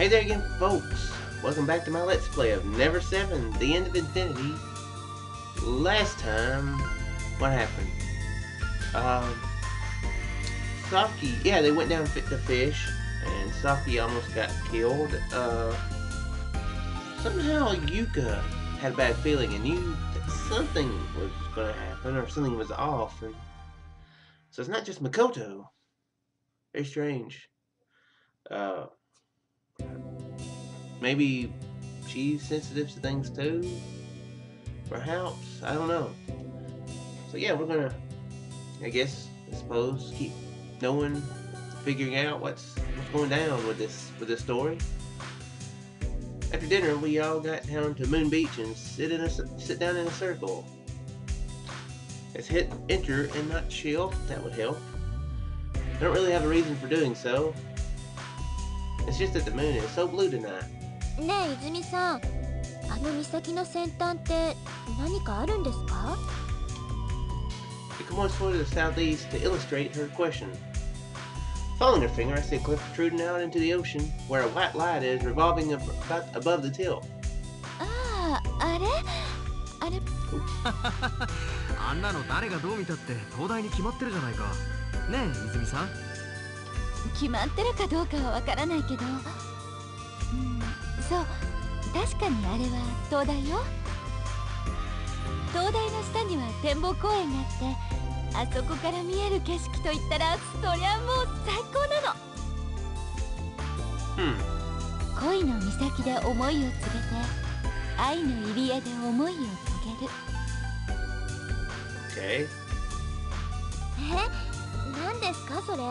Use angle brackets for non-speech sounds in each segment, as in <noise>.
Hey there again, folks. Welcome back to my Let's Play of Never 7, The End of Infinity. Last time, what happened? Um, Saki, yeah, they went down to fish, and Saki almost got killed. Uh, somehow Yuka had a bad feeling and knew that something was going to happen, or something was off, and so it's not just Makoto. Very strange. Uh, maybe she's sensitive to things too. Perhaps I don't know. So yeah, we're gonna, I guess, I suppose, keep knowing, figuring out what's what's going down with this with this story. After dinner, we all got down to Moon Beach and sit in a sit down in a circle. Let's hit enter and not chill. That would help. I don't really have a reason for doing so. It's just that the moon is so blue tonight. ねえ泉さんあの岬の先端って何かあるんですか It comes toward the southeast to illustrate her question. Following her finger, I see a cliff protruding out into the ocean, where a white light is revolving ab about above the tilt. あああれあれあんなの誰がどう見たって東大に決まってるじゃないかねえ泉さん <laughs> 決まってるかどうかはわからないけど。うんそう。確かにあれは灯台よ。灯台の下には展望公園があってあそこから見える景色といったらそりゃもう最高なの。Hmm. 恋の岬で思いを告げて愛の入り江で思いを遂げる。Okay. え？何ですかそれ？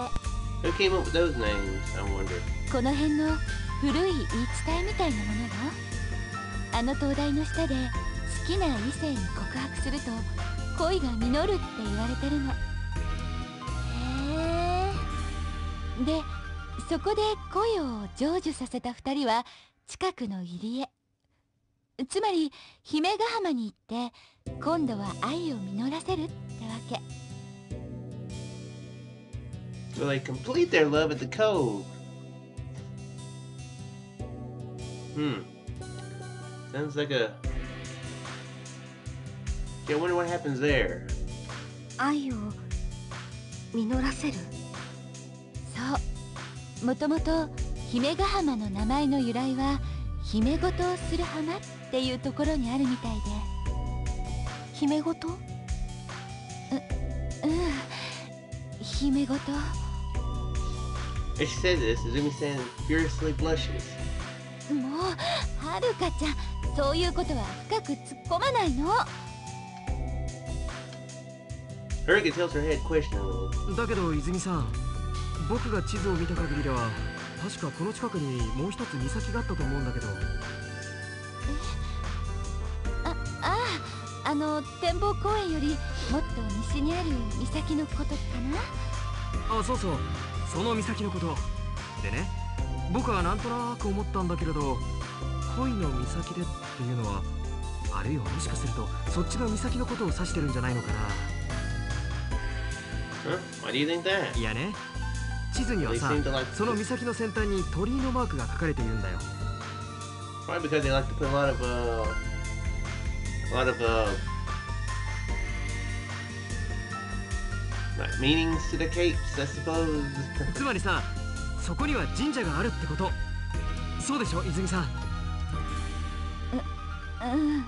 Who came up with those names, I wonder? この辺の古い言い伝えみたいなものよあの灯台の下で好きな異性に告白すると恋が実るって言われてるの。へえでそこで恋を成就させた2人は近くの入り江。つまり姫ヶ浜に行って今度は愛を実らせるってわけ。So they complete their love at the cove. Hmm. Sounds like a. Yeah, I wonder what happens there. 愛を実らせるそうもともと姫ヶ浜の名前の由来は姫ごとをする浜っていうところにあるみたいで姫ごとううん姫ごと As she says this, Izumi-san furiously blushes. もうはるかちゃんそういうことは深く突っ込まないの。Haruka tilts her head questioningly. だけど泉さん僕が地図を見た限りでは確かこの近くにもう一つ岬があったと思うんだけど。ああああの展望公園よりもっと西にある岬のことかな？あそうそうその岬のこと。でね僕はなんとなく思ったんだけれど恋の岬でっていうのはあるいはもしかするとそっちの岬のことを指してるんじゃないのか Huh? Why do you think that? ないやね。地図にはさその岬の先端に鳥居のマークが書かれているんだよ。Probably because they like to put a lot of uh, a lot of uh, meanings to the capes, I suppose. つまりさそこには神社があるってことそうでしょ泉さんうん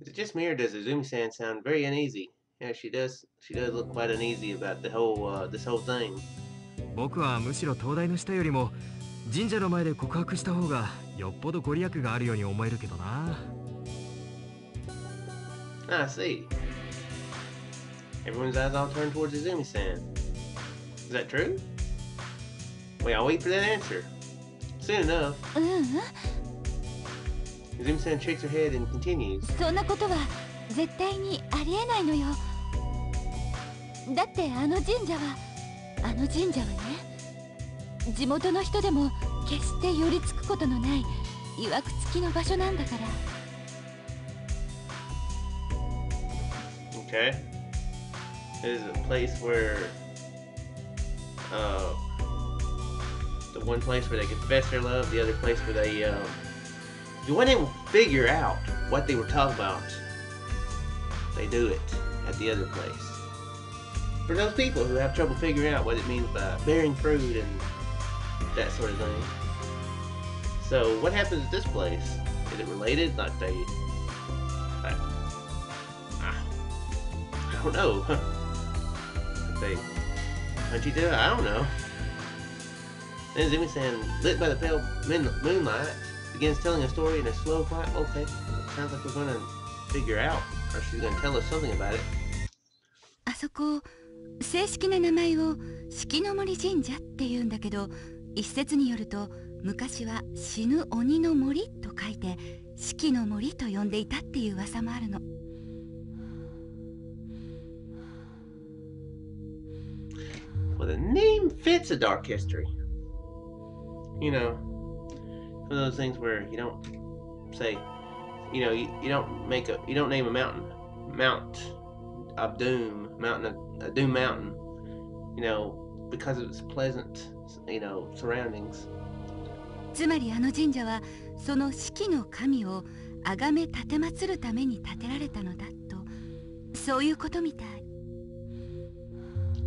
Is it just me or does Izumi-san sound very uneasy? Yeah, she does. She does look quite uneasy about the whole uh, this whole thing. 僕はむしろ東大の下よりも神社の前で告白した方がよっぽどご利益があるように思えるけどな Ah, I see. Everyone's eyes all turned towards Izumi-san. Is that true? Wait, I'll wait for that answer. Soon enough, Izumi-san shakes her head and continues. そんなことは絶対にありえないのよだってあの神社はあの神社はね地元の人でも決して寄りつくことのない曰く付きの場所なんだから Okay. It is a place where uh the one place where they confess their love, the other place where they, um, you to figure out what they were talking about. They do it at the other place. For those people who have trouble figuring out what it means by bearing fruit and that sort of thing. So, what happens at this place? Is it related? Like they. I don't know. If they punch each other? I don't know. Then Zimmy saying, lit by the pale min- moonlight, begins telling a story in a slow, quiet. Okay, sounds like we're gonna figure out, or she's gonna tell us something about it. あそこ正式な名前を四季の森神社って言うんだけど一説によると昔は死ぬ鬼の森と書いて四季の森と呼んでいたっていう噂もあるの Well, the name fits a dark history. You know, one of those things where you don't say, you know, you, you don't make a, you don't name a mountain, Mount of Doom, Mountain of uh, Doom Mountain, you know, because of its pleasant, you know, surroundings. つまりあの神社はその四季の神を崇め奉るために建てられたのだとそういうことみたい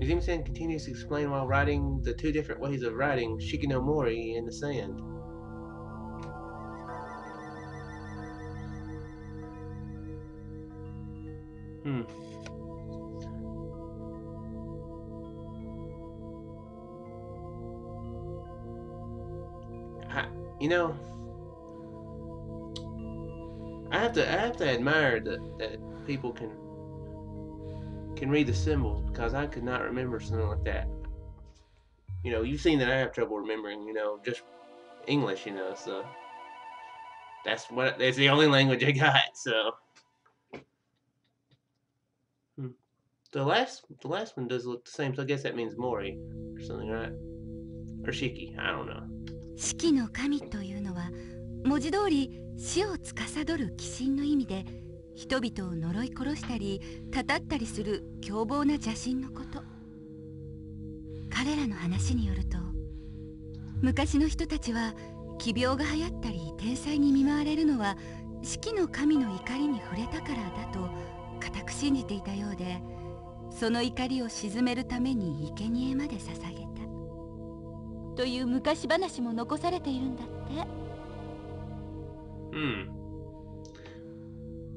Izumi-san continues to explain while writing the two different ways of writing Shikinomori in the sand. Hmm. I, you know, I have to I have to admire that that people can can read the symbols because I could not remember something like that. You know, you've seen that I have trouble remembering, you know, just English, you know, so that's what that's the only language I got, so hmm. the last the last one does look the same, so I guess that means Mori or something, right? Or Shiki, I don't know. 四季の神というのは文字通り死を司る鬼神の意味で 人々を呪い殺したりたたったりする凶暴な邪神のこと。彼らの話によると昔の人たちは奇病が流行ったり天災に見舞われるのは四季の神の怒りに触れたからだと固く信じていたようでその怒りを鎮めるために生贄まで捧げた。という昔話も残されているんだって。Hmm.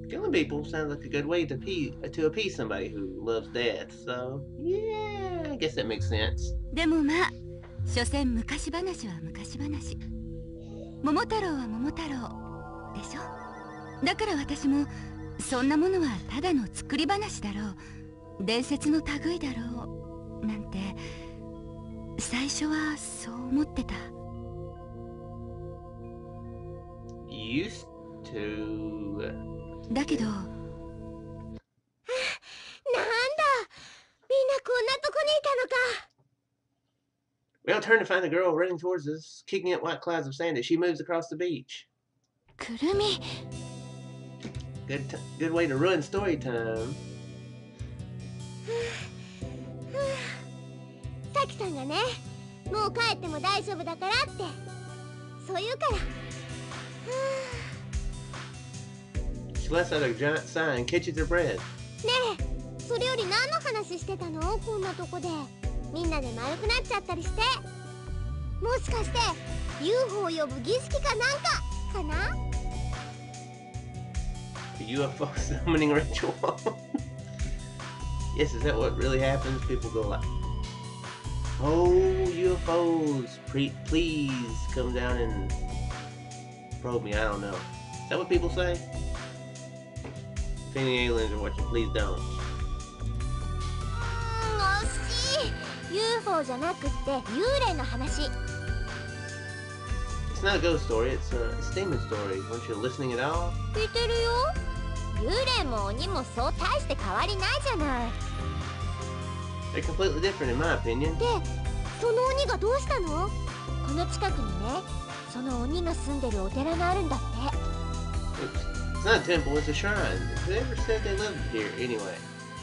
Killing people sounds like a good way to appease, to appease somebody who loves death, so yeah, I guess that makes sense. でもまあ所詮昔話は昔話桃太郎は桃太郎でしょだから私もそんなものはただの作り話だろう伝説の類だろうなんて最初はそう思ってた Used to. だけどなんだみんなこんなとこにいたのか We all turn to find the girl running towards us, kicking up white clouds of sand as she moves across the beach. くるみ Good, t- good way to ruin story time. さきさんがねもう帰っても大丈夫だからってそう言うからShe lets out a giant sigh and catches her breath. ねえそれより何の話してたのこんなとこでみんなで丸くなっちゃったりしてもしかして UFO を呼ぶ儀式かなんかかな A UFO <laughs> summoning ritual. <laughs> yes, is that what really happens? People go like, "Oh, UFOs, pre- please come down and probe me." I don't know. Is that what people say? Any aliens are watching, please don't. うーん惜しい UFO じゃなくって幽霊の話 It's not a ghost story. It's a, demon story. Weren't you listening at all? 聞いてるよ幽霊も鬼もそう大して変わりないじゃない They're completely different, in my opinion. でその鬼がどうしたのこの近くにねその鬼が住んでるお寺があるんだって. It's not a temple. It's a shrine. Whoever said they lived here, anyway.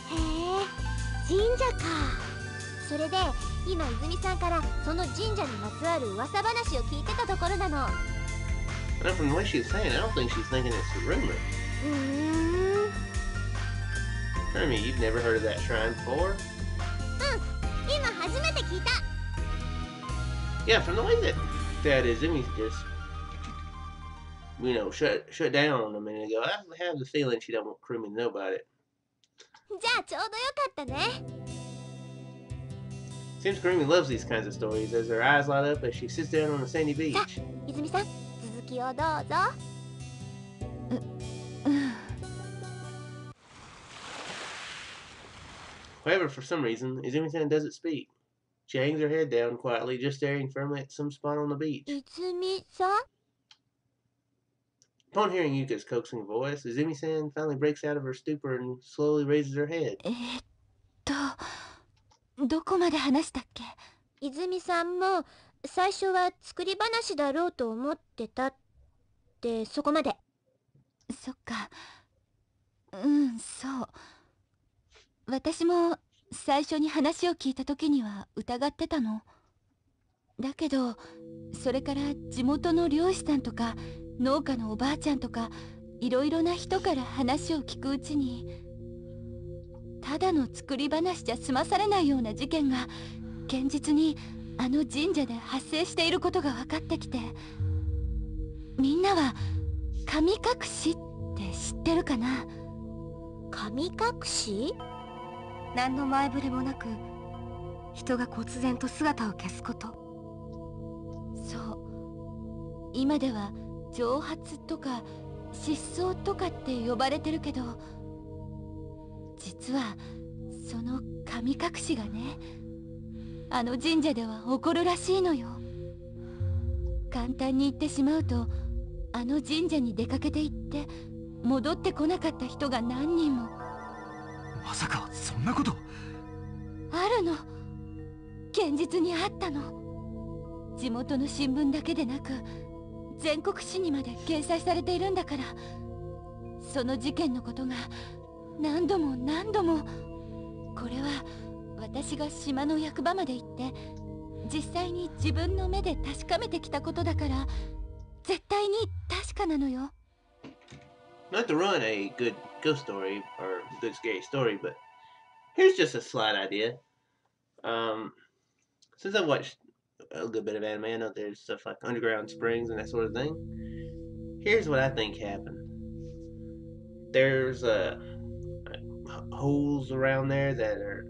へえ神社かそれで 今泉さんからその神社にまつわる噂話を聞いてたところなの I know from the way she was saying, I don't think she's thinking it's a rumor. うーん Hermie, you've never heard of that shrine before? 今初めて聞いた Yeah, from the way that that Izumi just, you know, shut shut down a minute ago. I have the feeling she don't want Kurumi to know about it. Seems Kurumi loves these kinds of stories as her eyes light up as she sits down on a sandy beach. <sighs> However, for some reason, Izumi-san doesn't speak. She hangs her head down quietly, just staring firmly at some spot on the beach. Izumi-san? Upon hearing Yuka's coaxing voice, Izumi-san finally breaks out of her stupor and slowly raises her head. えーっとどこまで話したっけ泉さんも最初は作り話だろうと思ってたってそこまでそっかうんそう私も最初に話を聞いた時には疑ってたのだけどそれから地元の漁師さんとか農家のおばあちゃんとかいろいろな人から話を聞くうちにただの作り話じゃ済まされないような事件が現実にあの神社で発生していることが分かってきてみんなは神隠しって知ってるかな？神隠し？何の前触れもなく人が忽然と姿を消すこと。そう。今では蒸発とか失踪とかって呼ばれてるけど実はその神隠しがねあの神社では起こるらしいのよ。簡単に言ってしまうとあの神社に出かけて行って戻ってこなかった人が何人も。まさかそんなこと。あるの。現実にあったの。地元の新聞だけでなく全国紙にまで掲載されているんだからその事件のことが何度も何度もこれは私が島の役場まで行って実際に自分の目で確かめてきたことだから絶対に確かなのよ Not to run a good ghost story or good scary story, but here's just a slight idea. Um, since I watched a good bit of anime, I know there's stuff like underground springs and that sort of thing. Here's what I think happened. There's uh, holes around there that are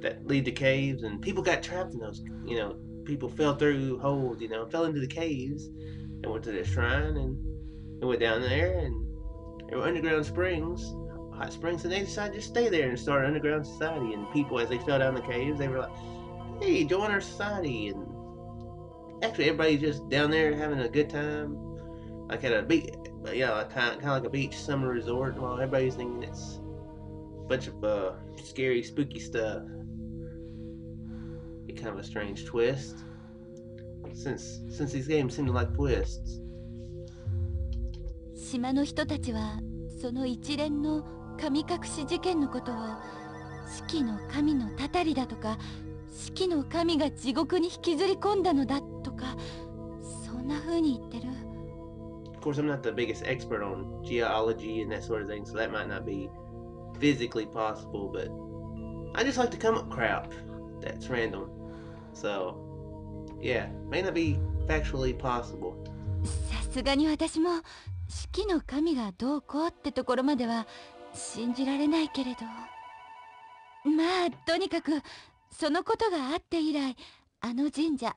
that lead to caves, and people got trapped in those. You know, people fell through holes. You know, fell into the caves and went to the shrine and, and went down there and there were underground springs, hot springs, and they decided to stay there and start an underground society. And people, as they fell down the caves, they were like, "Hey, join our society!" And actually, everybody's just down there having a good time, like at a beach, you know, kind kind of like a beach summer resort. While everybody's thinking it's a bunch of uh, scary, spooky stuff. Be kind of a strange twist, since since these games seem to like twists. 島の人たちはその一連の神隠し事件のことを四季の神のたたりだとか 四季の神が地獄に引きずり込んだのだとかそんな風に言ってる Of course, I'm not the biggest expert on geology and that sort of thing, so that might not be physically possible, but I just like to come up crap that's random. So, yeah, may not be factually possible. さすがに私も四季の神がどうこうってところまでは信じられないけれどまあとにかくそのことがあって以来あの神社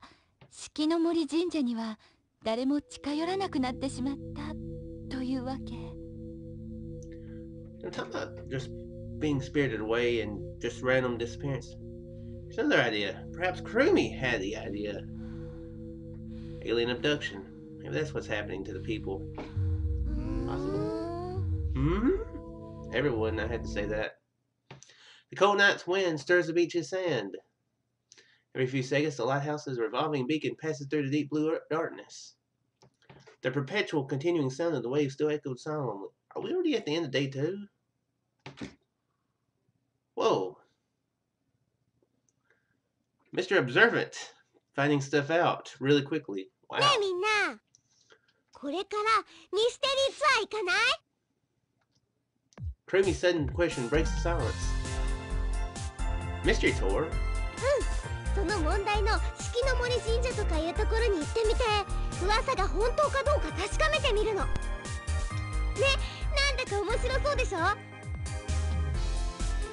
四季の森神社には誰も近寄らなくなってしまったというわけ I'm talking about just being spirited away and just random disappearance. Here's another idea. Perhaps Krumi had the idea. Alien abduction. Maybe that's what's happening to the people. うーん Hmm? Everyone, I had to say that. The cold night's wind stirs the beach's sand. Every few seconds, the lighthouse's revolving beacon passes through the deep blue darkness. The perpetual, continuing sound of the waves still echoed solemnly. Are we already at the end of day two? Whoa. Mr. Observant, finding stuff out really quickly. Wow. ねえみんなこれからミステリーツアー行かない Creamy's sudden question breaks the silence. ミステリートーうん、その問題の四の森神社とかいうところに行ってみて。噂が本当かどうか確かめてみるの。ね、なんだか面白そうでしょ？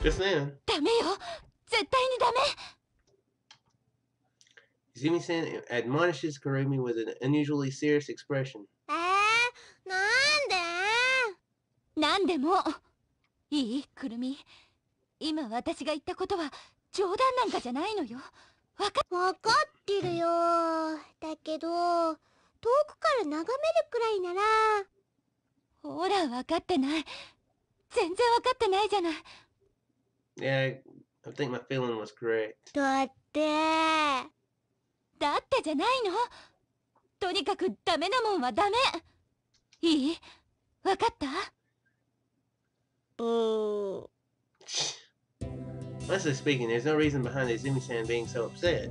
ですね。ダメよ、絶対にダメ。ええなんで?なんでも。いい、Kurumi. 今私が言ったことは冗談なんかじゃないのよ。わかわかってるよ。だけど遠くから眺めるくらいなら。ほら分かってない。全然分かってないじゃない。Yeah, I think my feeling was correct. だって。だってじゃないの。とにかくダメなもんはダメ。いい？分かった？うー Honestly speaking, there's no reason behind Izumi-san being so upset.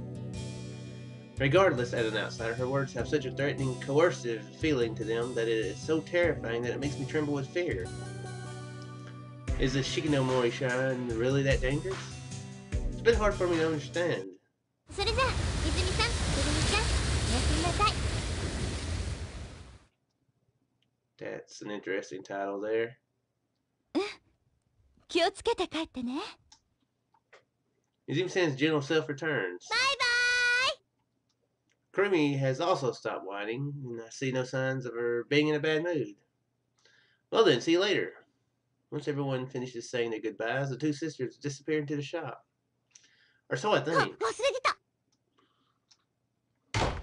Regardless, as an outsider, her words have such a threatening, coercive feeling to them that it is so terrifying that it makes me tremble with fear. Is the Shikinomori shrine really that dangerous? It's a bit hard for me to understand. それじゃあ泉さんくるみちゃんおやすみなさい That's an interesting title there. 気をつけて帰ってね Izumi-san's general self returns. Bye bye! Creamy has also stopped whining, and I see no signs of her being in a bad mood. Well then, see you later. Once everyone finishes saying their goodbyes, the two sisters disappear into the shop. Or so I think. <gasps>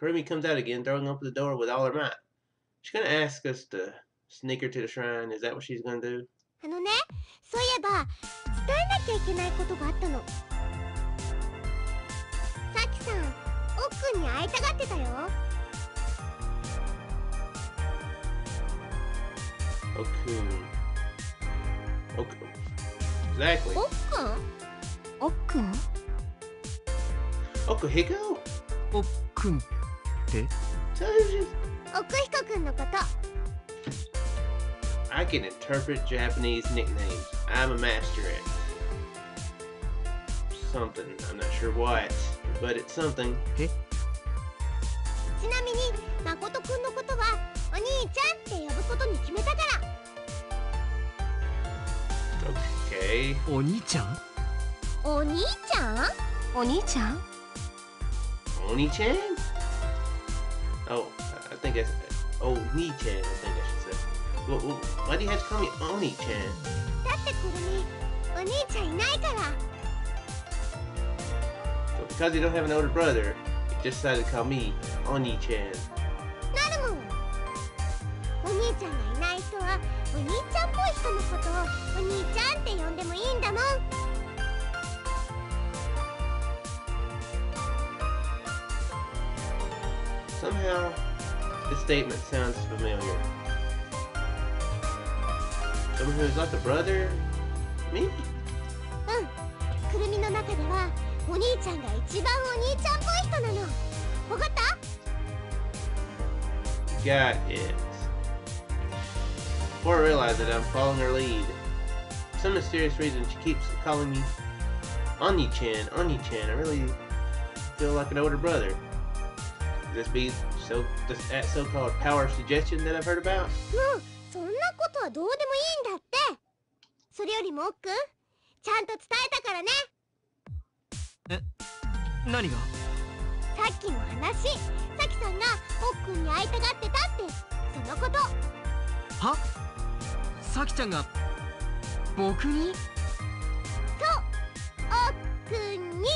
Kurumi comes out again, throwing open the door with all her might. She's gonna ask us to sneak her to the shrine. Is that what she's gonna do? えなきゃいけないことがあったのさきさん奥に会いたがってたよ Okun. Okun. Exactly. おっくんおっくん Okuhiko? おっくんって So she's 奥彦くんのこと I can interpret Japanese nicknames. I'm a master at something. I'm not sure what, but it's something. ちなみに誠くんのことはお兄ちゃんって呼ぶことに決めたから Okay. お兄ちゃんお兄ちゃんお兄ちゃん Oni-chan? Oh, I think that's Oni-chan. I think I should say. Well, well, why do you have to call me Oni-chan? だってくるみお兄ちゃんいないから because you don't have an older brother, you just decided to call me Oni-chan. なるもんお兄ちゃんがいない人はお兄ちゃんっぽい人のことをお兄ちゃんって呼んでもいいんだもん Somehow, this statement sounds familiar. Someone who's like a brother? Maybe. くるみの中では お兄ちゃんが一番お兄ちゃんっぽい人なのわかった Got it. Before I realize it, I'm following her lead. For some mysterious reason, she keeps calling me Oni-chan, Oni-chan. I really feel like an older brother. Could this be so this that so-called power suggestion that I've heard about? もうそんなことはどうでもいいんだってそれよりもおっくんちゃんと伝えたからね何が？さっきの話。さきさんがおっくんに会いたがってたって。そのこと。は？さきちゃんが僕に？おっくんに。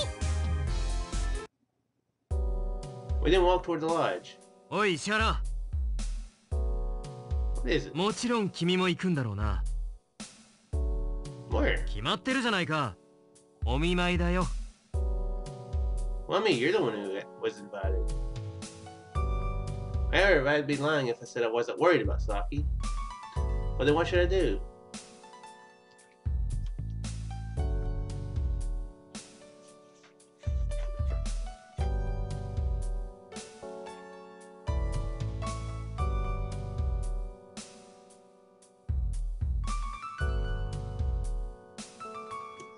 We then walk toward the lodge. おい石原?もちろん君も行くんだろうな?決まってるじゃないか。お見舞いだよ Well, I mean, you're the one who was invited. I'd be lying if I said I wasn't worried about Saki. But then what should I do?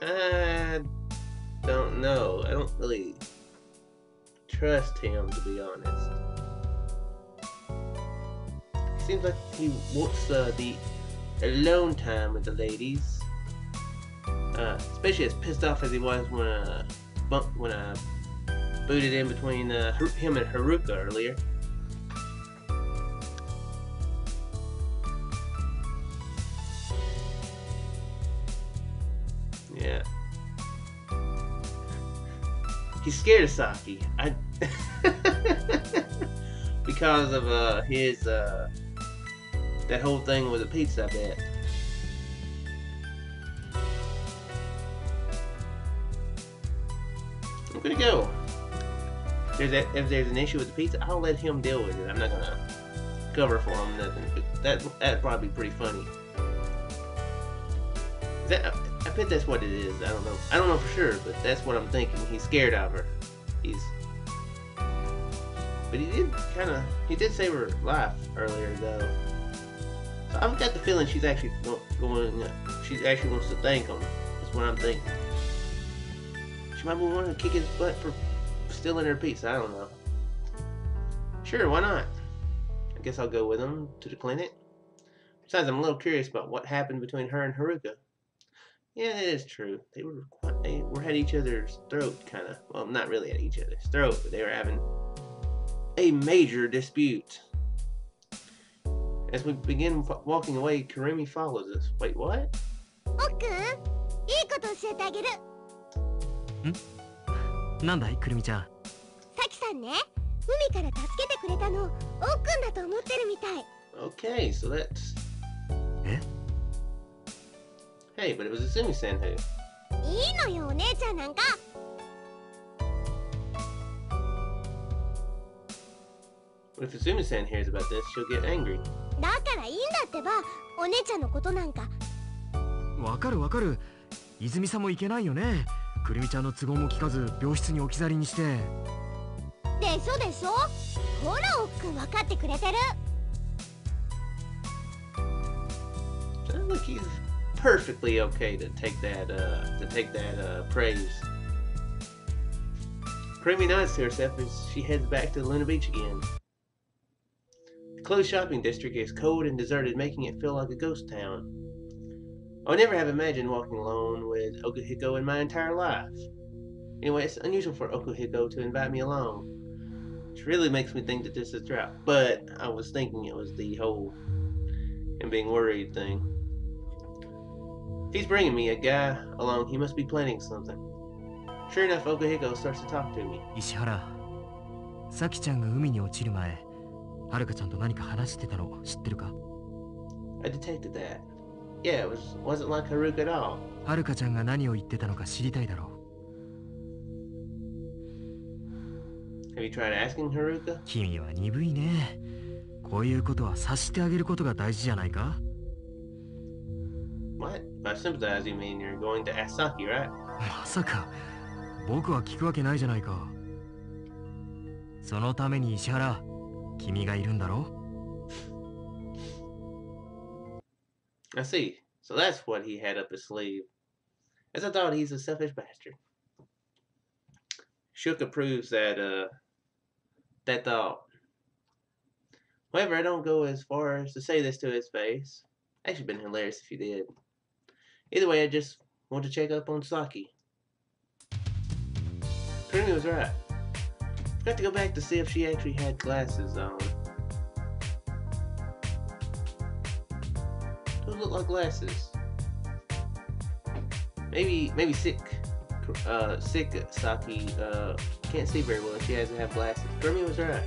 I don't know. I don't really trust him, to be honest. Seems like he wants uh, the alone time with the ladies. Uh, especially as pissed off as he was when uh, bump, when I booted in between uh, him and Haruka earlier. He's scared of Saki. I <laughs> because of uh his uh that whole thing with the pizza bet. I'm gonna go. If there's, a, if there's an issue with the pizza, I'll let him deal with it. I'm not gonna cover for him nothing. That that'd probably be pretty funny. Is that bet that's what it is. I don't know. I don't know for sure, but that's what I'm thinking. He's scared of her. He's. But he did kind of. He did save her life earlier, though. So I've got the feeling she's actually going. She actually wants to thank him. That's what I'm thinking. She might be wanting to kick his butt for stealing her piece. I don't know. Sure, why not? I guess I'll go with him to the clinic. Besides, I'm a little curious about what happened between her and Haruka. Yeah, that is true. They were they were at each other's throat, kind of. Well, not really at each other's throat, but they were having a major dispute. As we begin walking away, Karimi follows us. Wait, what? おっくん、いいこと教えてあげる。なんだいくるみちゃんさきさんね、海から助けてくれたの、おっくんだと思ってるみたい。 Okay, so that's. Eh? Hey, but it was Asumi-san who. いいのよ、お姉ちゃんなんか。What if Asumi-san hears about this? She'll get angry. だからいいんだってば、お姉ちゃんのことなんか。わかるわかる泉さんもいけないよねくるみちゃんの都合も聞かず病室に置き去りにしてでしょでしょほら、おっくん分かってくれてる。Perfectly okay to take that uh to take that uh praise. Creamy nods to herself as she heads back to Luna Beach again. The closed shopping district is cold and deserted, making it feel like a ghost town. I would never have imagined walking alone with Okuhiko in my entire life. Anyway, it's unusual for Okuhiko to invite me along. Which really makes me think that this is a drought. But I was thinking it was the whole and being worried thing. He's bringing me a guy along. He must be planning something. Sure enough, Okuhiko starts to talk to me. Ishihara, Saki-chan が海に落ちる前、はるかちゃんと何か話してたの知ってるか I detected that. Yeah, it was, wasn't like Haruka at all. はるかちゃんが何を言ってたのか知りたいだろう。Have you tried asking Haruka? 君は鈍いね。こういうことは察してあげることが大事じゃないか What? By sympathize, you mean you're going to ask Saki, right? まさか僕は聞くわけないじゃないかそのために石原君がいるんだろ I see. So that's what he had up his sleeve. As I thought, he's a selfish bastard. Shuka proves that, uh, that thought. However, I don't go as far as to say this to his face. Actually, been hilarious if you did. Either way, I just want to check up on Saki. Kurumi was right. Forgot to go back to see if she actually had glasses on. Those look like glasses. Maybe, maybe sick, uh, sick Saki, uh, can't see very well. If she has to have glasses. Kurumi was right.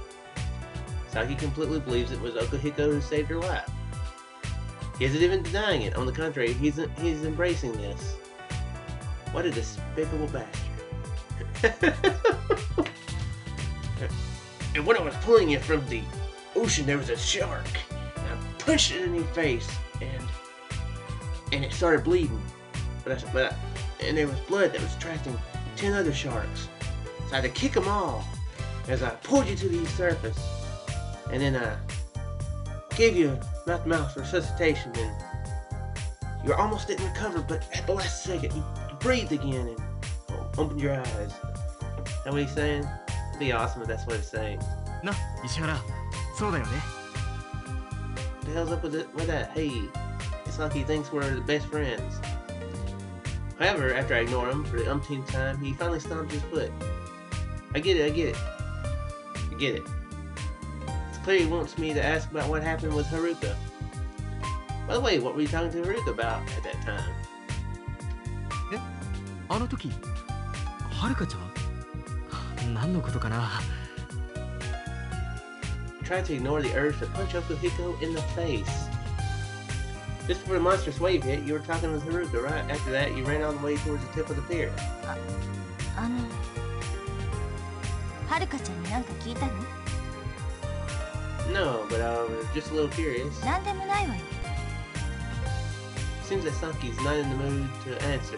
Saki completely believes it was Okuhiko who saved her life. He isn't even denying it. On the contrary, he's he's embracing this. What a despicable bastard. <laughs> and when I was pulling you from the ocean, there was a shark. And I punched it in your face, and and it started bleeding. But I, but I, and there was blood that was attracting ten other sharks. So I had to kick them all as I pulled you to the surface, and then I gave you Mouth to mouth Resuscitation, and You almost didn't recover, but at the last second, you breathed again and opened your eyes. That what he's saying? It'd be awesome if that's what he's saying. No, Ishihara. So that What the hell's up with, it, with that? Hey, it's like he thinks we're the best friends. However, after I ignore him for the umpteenth time, he finally stomps his foot. I get it, I get it. I get it clearly wants me to ask about what happened with Haruka. By the way, what were you talking to Haruka about at that time? え、あの時、はるかちゃん何のことかな Try to ignore the urge to punch Okuhiko in the face. Just before the monstrous wave hit, you were talking with Haruka, right? After that, you ran all the way towards the tip of the pier. Ah, あ、あの、はるかちゃんに何か聞いたの no, but I was just a little curious. Seems that Saki's not in the mood to answer.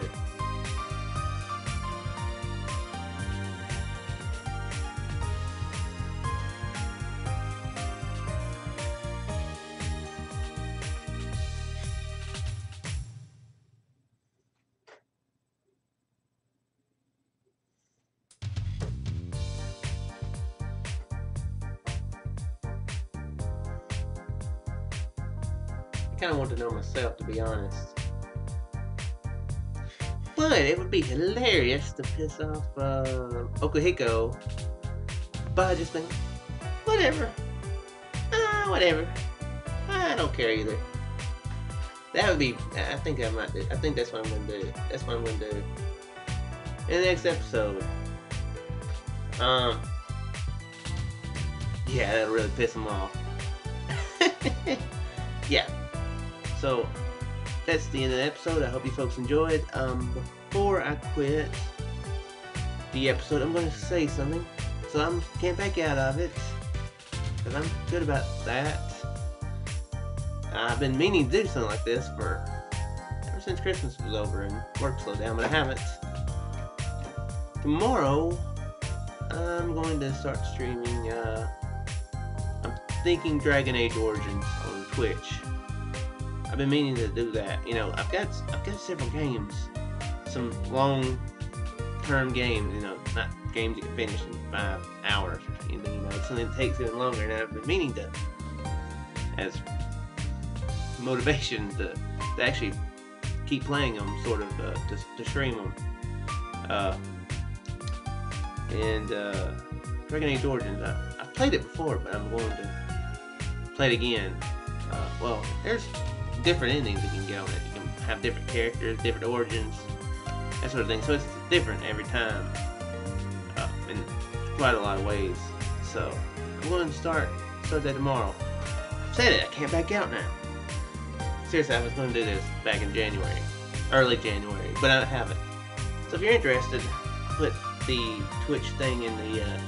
Honest. But it would be hilarious to piss off uh, Okuhiko by just being, whatever. Ah, whatever. I don't care either. That would be. I think I might do. I think that's what I'm gonna do. That's what I'm gonna do. In the next episode. Um. Yeah, that'll really piss him off. <laughs> yeah. So that's the end of the episode. I hope you folks enjoyed. Um, before I quit the episode, I'm going to say something. So I'm can't back out of it. Cause I'm good about that. I've been meaning to do something like this for ever since Christmas was over and work slowed down, but I haven't. Tomorrow, I'm going to start streaming. Uh, I'm thinking Dragon Age Origins on Twitch. I've been meaning to do that. You know, I've got I've got several games, some long term games. You know, not games you can finish in five hours or anything. You know, it's something that takes even longer, and I've been meaning to, as motivation to, to actually keep playing them, sort of uh, to, to stream them. Uh, and uh, Dragon Age Origins, I, I've played it before, but I'm going to play it again. Uh, well, there's different endings you can get on it. You can have different characters, different origins, that sort of thing. So it's different every time uh, in quite a lot of ways. So I'm going to start start that tomorrow. I've said it, I can't back out now. Seriously, I was going to do this back in January, early January, but I haven't. So if you're interested, put the Twitch thing in the uh,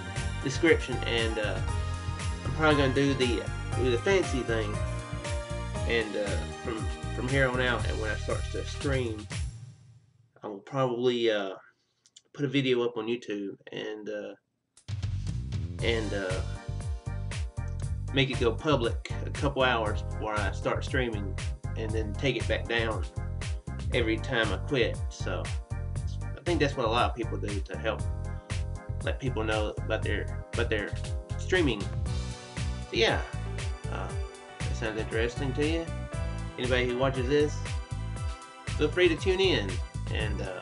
description, and uh, I'm probably going to do the do the fancy thing and uh, from from here on out, and when I start to stream, I will probably uh, put a video up on YouTube and uh, and uh, make it go public a couple hours before I start streaming, and then take it back down every time I quit. So I think that's what a lot of people do to help let people know about their about their streaming. Yeah. Sounds interesting to you? Anybody who watches this, feel free to tune in. And uh,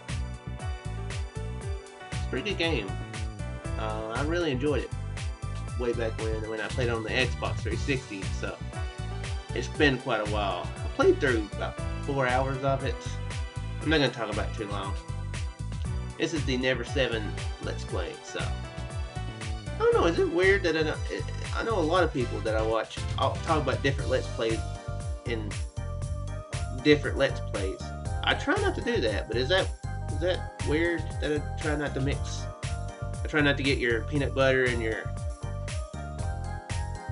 it's a pretty good game. Uh, I really enjoyed it way back when when I played on the Xbox 360. So it's been quite a while. I played through about four hours of it. I'm not gonna talk about it too long. This is the Never Seven Let's Play. So I don't know. Is it weird that I don't? I know a lot of people that I watch I'll talk about different Let's Plays in different Let's Plays. I try not to do that, but is that is that weird that I try not to mix? I try not to get your peanut butter and your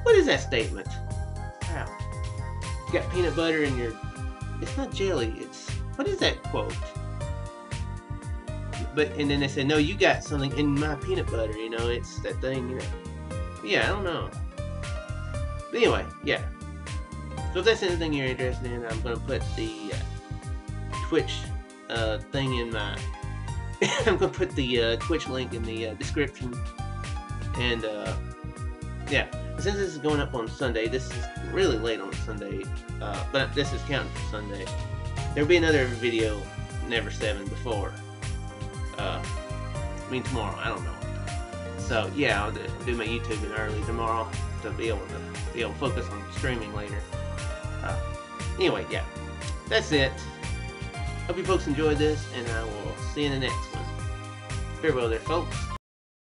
what is that statement? Wow, you got peanut butter in your. It's not jelly. It's what is that quote? But and then they said, no, you got something in my peanut butter. You know, it's that thing. You know. Yeah, I don't know. But anyway, yeah. So if that's anything you're interested in, I'm gonna put the uh, Twitch uh, thing in my <laughs> I'm gonna put the uh, Twitch link in the uh, description. And uh, yeah, since this is going up on Sunday, this is really late on Sunday, uh, but this is counting for Sunday. There'll be another video, Never Seven, before. I mean tomorrow. I don't know. So yeah, I'll do, my YouTube in early tomorrow to be able to be able to focus on streaming later. Uh, anyway, yeah, that's it. Hope you folks enjoyed this, and I will see you in the next one. Farewell there, folks.